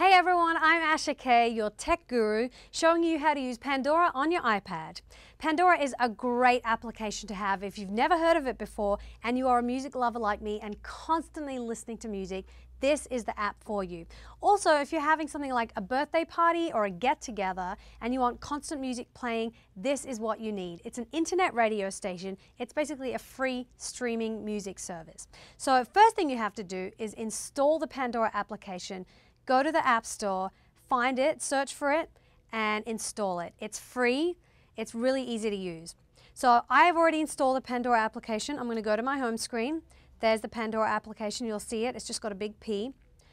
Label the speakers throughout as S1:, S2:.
S1: Hey everyone, I'm Asha Kay, your tech guru, showing you how to use Pandora on your iPad. Pandora is a great application to have if you've never heard of it before and you are a music lover like me and constantly listening to music, this is the app for you. Also, if you're having something like a birthday party or a get together and you want constant music playing, this is what you need. It's an internet radio station. It's basically a free streaming music service. So first thing you have to do is install the Pandora application go to the App Store, find it, search for it, and install it. It's free, it's really easy to use. So I have already installed the Pandora application. I'm going to go to my home screen. There's the Pandora application. You'll see it. It's just got a big P.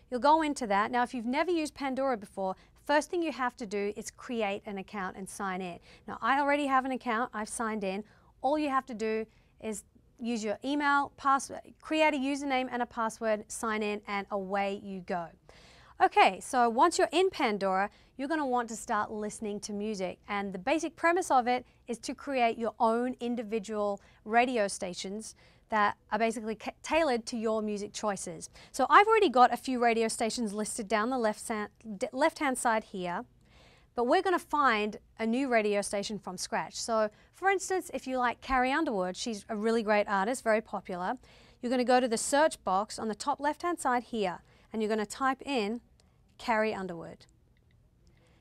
S1: You'll go into that. Now, if you've never used Pandora before, first thing you have to do is create an account and sign in. Now, I already have an account. I've signed in. All you have to do is use your email, password, create a username and a password, sign in, and away you go. Okay, so once you're in Pandora, you're going to want to start listening to music. And the basic premise of it is to create your own individual radio stations that are basically tailored to your music choices. So I've already got a few radio stations listed down the left, hand side here, but we're going to find a new radio station from scratch. So for instance, if you like Carrie Underwood, she's a really great artist, very popular, you're going to go to the search box on the top left hand side here and you're going to type in Carrie Underwood.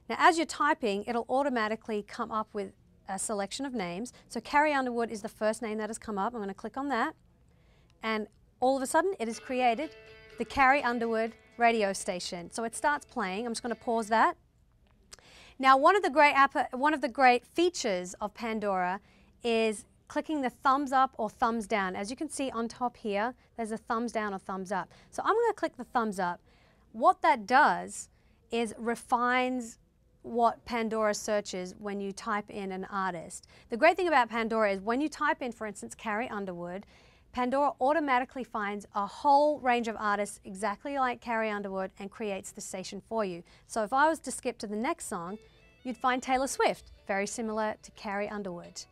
S1: Now as you're typing, it'll automatically come up with a selection of names. So Carrie Underwood is the first name that has come up. I'm going to click on that. And all of a sudden it has created the Carrie Underwood radio station. So it starts playing. I'm just going to pause that. Now one of the great one of the great features of Pandora is clicking the thumbs up or thumbs down. As you can see on top here, there's a thumbs down or thumbs up. So I'm going to click the thumbs up. What that does is refines what Pandora searches when you type in an artist. The great thing about Pandora is when you type in, for instance, Carrie Underwood, Pandora automatically finds a whole range of artists exactly like Carrie Underwood and creates the station for you. So if I was to skip to the next song, you'd find Taylor Swift, very similar to Carrie Underwood.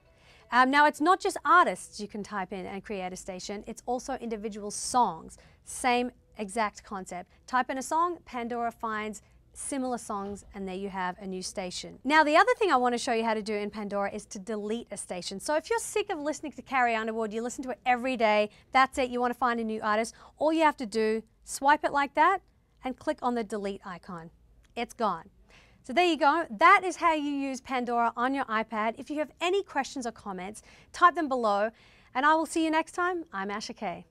S1: Um, now, it's not just artists you can type in and create a station, it's also individual songs. Same exact concept. Type in a song, Pandora finds similar songs and there you have a new station. Now the other thing I want to show you how to do in Pandora is to delete a station. So if you're sick of listening to Carrie Underwood, you listen to it every day, that's it, you want to find a new artist, all you have to do, swipe it like that and click on the delete icon. It's gone. So there you go. That is how you use Pandora on your iPad. If you have any questions or comments, type them below and I will see you next time. I'm Asha Kay.